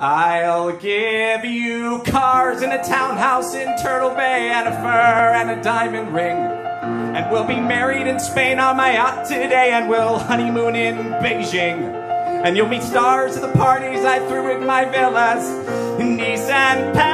I'll give you cars and a townhouse in Turtle Bay and a fur and a diamond ring. And we'll be married in Spain on my yacht today and we'll honeymoon in Beijing. And you'll meet stars at the parties I threw in my villas in Nice and Paris.